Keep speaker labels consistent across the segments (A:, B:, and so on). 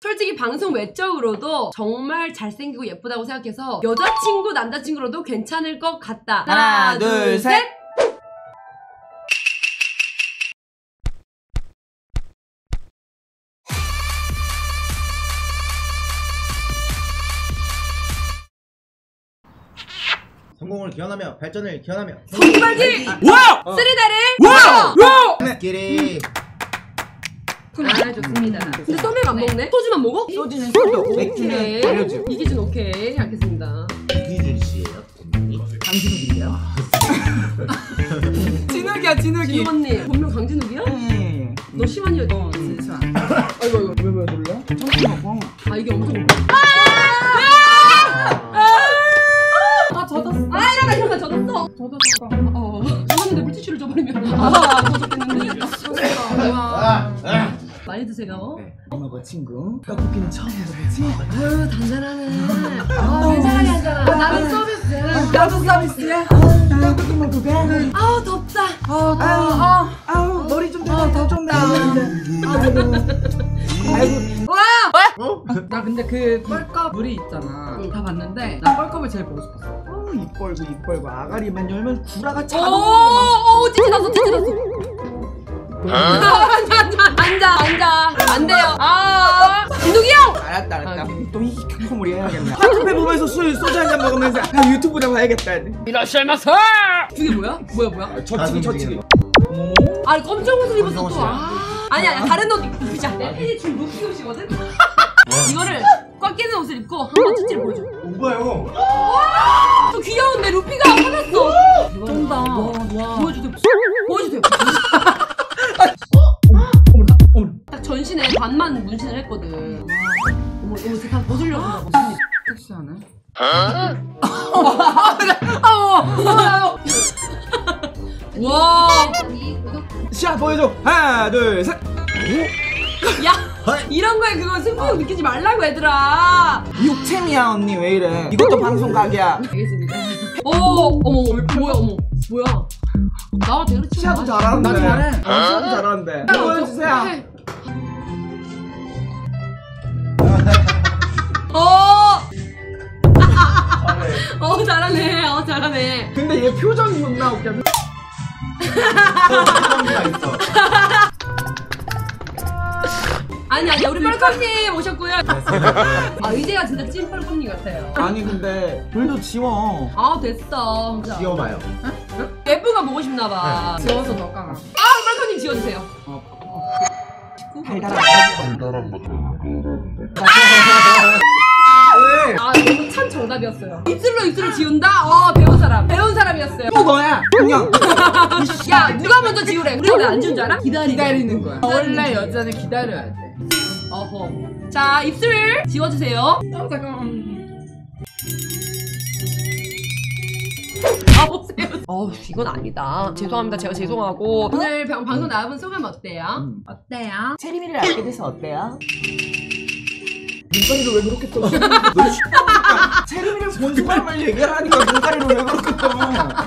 A: 솔직히 방송 외적으로도 정말 잘생기고 예쁘다고 생각해서 여자친구, 남자친구로도 괜찮을 것 같다.
B: 하나, 둘, 셋.
C: 성공을 기원하며 발전을 기원하며!
B: 와!
A: 쓰리다를!
B: 와! 와!
C: 끼리
A: 아, 좋습니다. 근데 썸맥 안 먹네? 소주만 먹어?
B: 소주는 소주, 맥주는
A: 오케이.
B: 발효주.
A: 이기준 오케이. 알겠습니다.
C: 이기준 씨예요.
B: 강진욱인데요. 진욱이야, 진욱이.
A: 진욱 언니, 본명 강진욱이야?
B: 예.
A: 너 시완이었지?
B: 어, 진짜.
A: 아이고, 아이고.
B: 왜왜 놀려? 천천히 먹어.
A: 아, 이게 엄청 먹어.
B: 아, 젖었어.
A: 아, 이러다, 이러다 젖었어.
B: 젖었어.
A: 어. 젖었는데 물티슈를 줘버리면. 아, 젖었겠는데. 와.
C: 아,
A: 많이 드세요.
B: 네. 먹어 친구. 떡볶이는 처음 먹어보지?
A: 아유, 단단하네. 아, 괜찮아, 괜찮아. 나는 서비스야.
B: 나도 서비스야. 떡볶이 먹고 가.
A: 아우, 덥다.
B: 아우, 아우, 아우, 머리 좀 더, 더좀 내리는데. 아이고.
C: 어?
D: 나 근데 그 뻘컵 물이 있잖아. 다 봤는데 나 뻘컵을 제일 보고 싶었어.
B: 어, 입 벌고 입 벌고 아가리만 열면 구라가
A: 오,
B: 차고.
A: 오, 찌질났어, 찌질났어. 앉아, 앉아, 앉아. 안 돼요. 아, 진욱이 형!
B: 알았다 알았다. 또 히키코모리 해야겠네. 카페 보면서 술 소주 한 잔 먹으면서 아, 유튜브나 봐야겠다.
A: 그게 뭐야? 뭐야, 뭐야?
B: 저치기 저치기.
A: 아, 검정 옷을 입었어, 또. 아. 아니, 아니, 다른 옷 입자. 내 팬이 지금 루피 옷이거든? 이거를 꽉 끼는 옷을 입고 한번 찌질 보여줘.
C: 뭐예요?
A: 또 귀여운데 루피가 화났어.
D: 쩐다.
A: 보여주세요. 보여주세요. 문신을 했거든. 어머, 어머, 제가 벗으려고.
D: 섹시하네.
A: 와,
B: 샷 보여줘. 하나 둘 셋.
A: 야, 이런 거에 그거 승부욕 느끼지 말라고 얘들아.
B: 육챔이야 언니 왜 이래? 이것도 방송 각이야.
A: 알겠습니다. 오, 어머, 어머, 뭐야, 어머, 뭐야? 나한테 그렇지
B: 시아도
A: 마.
B: 잘하는데.
D: 나 잘해.
B: 어, 시아도 잘하는데. 보여주세요.
A: 어 잘하네. 어 잘하네.
B: 근데 얘 표정이 존나 웃겨.
A: 아니 아니 우리 뻘컵님 오셨고요. 아 의제가 진짜 찐 뻘컵님 같아요.
B: 아니 근데 불도 지워.
A: 아 됐어. 진짜.
C: 지워봐요.
A: 예쁜 거 보고 싶나 봐.
D: 지워서 더 까나.
A: 아 뻘컵님 지워주세요.
B: 달달한. 왜?
A: 정답이었어요. 입술로 입술을 지운다? 어 배운 사람. 배운 사람이었어요.
B: 또 너야. 그냥.
A: 야 누가 먼저 지우래? 우리가 왜안 지운 줄 알아? 기다리고.
D: 기다리는 거야.
A: 기다리는
D: 원래. 여자는 기다려야 돼.
A: 어허. 자 입술 지워주세요.
D: 어, 잠깐만.
A: 아 보세요. 어 이건 아니다. 죄송합니다. 제가 죄송하고 오늘 방- 방송 나와본 소감 어때요?
D: 어때요?
B: 체리미를 알게 돼서 어때요? 눈가리를 왜 그렇게 떠? 체리미를 본 사람을 얘기하니까 눈가리를 왜 그렇게 떠?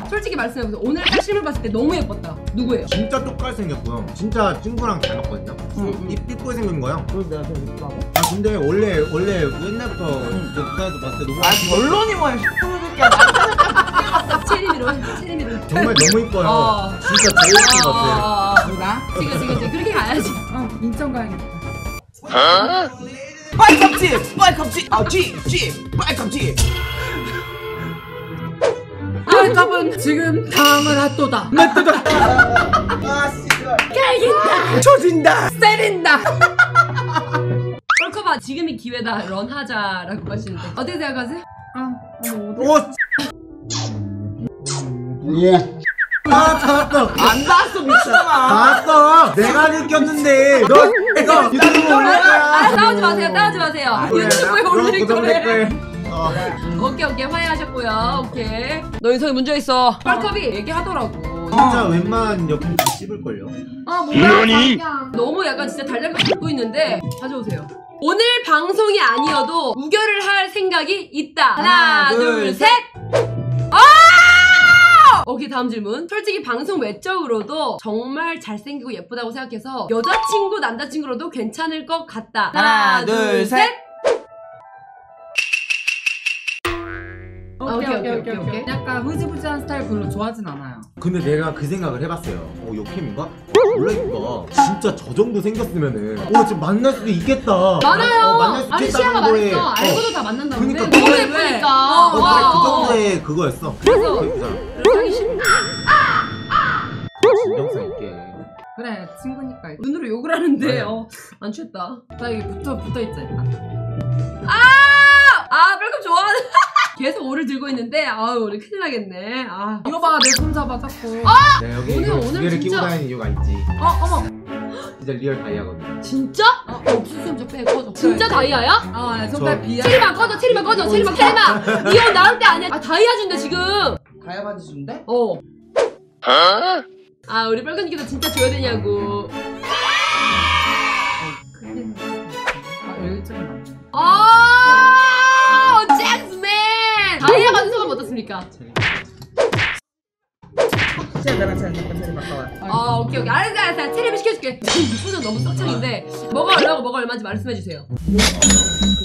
A: 솔직히 말씀해보세요. 오늘 사실을 봤을 때 너무 예뻤다. 누구예요?
C: 진짜 똑같이 생겼고요. 진짜 친구랑 닮았거든요.
B: 응.
C: 입 삐뚤게 생긴 거야.
B: 그럼 내가 더 예쁘다고?
C: 아 근데 원래 원래 옛날부터 그 북한에서 봤을 때 너무
B: 아 결론이 뭐야
A: 체리미로 해. 체리미로.
C: 정말 너무 이뻐요.
A: 어.
C: 진짜 제일 예쁜 것 같아.
A: 아,
D: 누가?
A: 지금 지금 지금 그렇게 가야지.
D: 어, 인천 가야겠다.
B: 빨껍질! 빨껍질! 아 G! G! 빨껍질!
D: 뻘컵은 지금 당을 핫도다.
B: 아 씨발
A: 깨긴다.
B: 쳐진다!
A: 때린다. 뻘컵아 지금이 기회다. 런하자라고 하시는데 어떻게 생각하세요?
D: 아, 뭐
C: 오. 아 잡았어.
B: 안 닿았어 미친놈아
C: 나왔어. 내가 느꼈는데 너 이거 유튜브 올릴
A: 아,
C: 거야.
A: 싸우지 마세요. 싸우지 마세요. 유튜브에
C: 너
A: 올릴 거예요.
C: 댓글. 어.
A: 오케이 오케이 화해하셨고요. 오케이. 너 인성에 문제 있어. 뻘컵이 얘기하더라고.
C: 진짜 웬만한 여품 다 씹을걸요.
D: 아, 뭔가 그냥
A: 너무 약간 진짜 달달하게 듣고 있는데 가져오세요. 오늘 방송이 아니어도 우결을 할 생각이 있다. 하나,
B: 하나,
A: 둘,
B: 둘,
A: 셋. 아! 오케이 다음 질문. 솔직히 방송 외적으로도 정말 잘생기고 예쁘다고 생각해서 여자친구 남자친구로도 괜찮을 것 같다.
C: 하나, 둘, 셋.
A: 아, 오케이, 오케이, 오케이, 오케이.
D: 약간 흐지부지한 스타일 별로 좋아하진 않아요.
C: 근데 내가 그 생각을 해봤어요. 어, 요캠인가? 원래 이거 진짜 저 정도 생겼으면은 어, 지금 만날 수도 있겠다.
A: 많아요.
C: 어, 만날 수
A: 아니
C: 있겠다는
A: 시아가
C: 거에,
A: 말했어.
C: 어,
A: 알고도 다 만난다고.
C: 그러니까
A: 너무
D: 왜,
A: 예쁘니까.
D: 왜?
C: 어, 그래, 그
A: 어, 어.
C: 정도의 그거였어.
A: 그래서
C: 진정성 있게.
D: 그래 친구니까.
A: 눈으로 욕을 하는데
C: 네.
A: 어, 안 취했다.
D: 나 여기 붙어 붙어 있자 일단.
A: 아, 뺄거 좋아하는. 계속 오를 들고 있는데 아우 우리 큰일 나겠네. 아.
D: 이거 봐내 손 잡아 자꾸.
C: 내가 여기
A: 오늘, 오늘
C: 두 개를 끼고
A: 진짜-
C: 다니는 이유가 있지.
D: 어 어머.
C: 진짜 리얼 다이아거든.
A: 진짜? 어, 없으면 저빼 꺼져. 진짜 다이아야?
D: 아 네,
C: 저-
D: 손발 비야.
A: 체리만 꺼져, 체리만 꺼져, 체리만 체리만. 이건 나올 때 아니야. 아 다이아 준대 지금.
B: 다이아 반지 준대?
A: 어. 아 우리 빨간이도 진짜 줘야 되냐고.
D: 아 여기 좀 맞네.
A: 아, 잭스맨. 다이아 가는 소감 어떻습니까?
B: 제가 나랑 잘 잠깐 자리 바꿔와.
A: 아 오케이 오케이 알았어 알았어 체리비 시켜줄게. 이쁘죠 너무 썩창인데 뭐가 얼마고 뭐가 얼마인지 말씀해 주세요.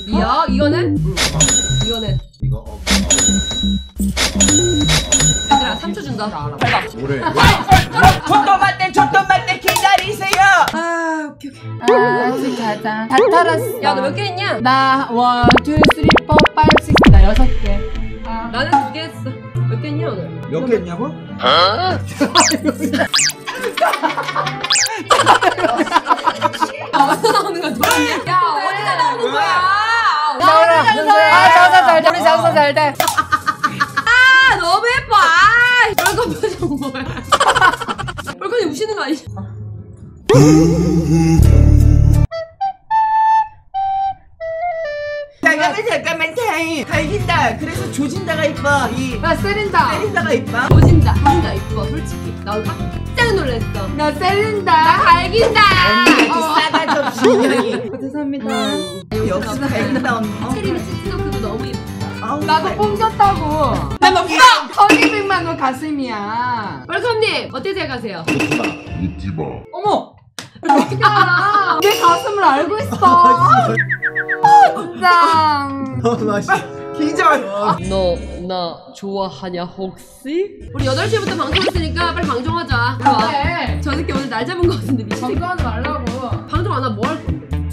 A: 이야 이거는 이거는
C: 이거 어,
A: 얘들아 3초 준다. 밟아.
C: 뭐래?
B: 조금만 때 조금만 때 기다리세요. 아 오케이 오케이.
D: 아 진짜 다 털었어.
A: 야 너 몇 개 했냐?
D: 나 원, 투, 쓰리, 포, 파이브, 식스 나 여섯 개. 아.
A: 나는 두 개 했어. 몇개 했냐 오늘?
B: 몇개 했냐고?
A: 아 어디서 나오는 거야? 야 어디서 나오는 거야?
D: 나오라. 아 장사 잘 돼. 우리 장사 잘 돼.
A: 아 너무 예뻐. 아 얼굴 표정 뭐야? 얼굴이 우시는 거 아니지?
B: 잠깐만 잠깐만 타임. 갈긴다. 그래서 조진다가 이뻐. 이
D: 나 세린다.
B: 때린다가 이뻐.
A: 조진다. 조진다 이뻐 솔직히. 나 깜짝 놀랐어.
D: 나 세린다.
A: 갈긴다.
B: 언니 이렇게 싸가지 없이 인형이.
D: 죄송합니다.
B: 역시 갈긴다 언니. 어?
A: 체리는 치트너크도 너무 예쁘다.
B: 아우,
D: 나도
B: 갈-
D: 뽕졌다고.
A: 난 없어.
D: 허니백만 원 가슴이야.
A: 월컴님 어떻게 생각하세요?
D: 어머. 어떻게 알아? 내 가슴을 알고 있어. 진짜.
C: 나 씨.
B: 기절.
A: 너 나 좋아하냐 혹시? 우리 8시부터 방송했으니까 빨리 방송하자. 일로 와.
D: 그래.
A: 저 새끼 오늘 날 잡은 거 같은데 미친 새끼.
D: 방송하지 말라고.
A: 방송 안 하면 뭐 할 건데?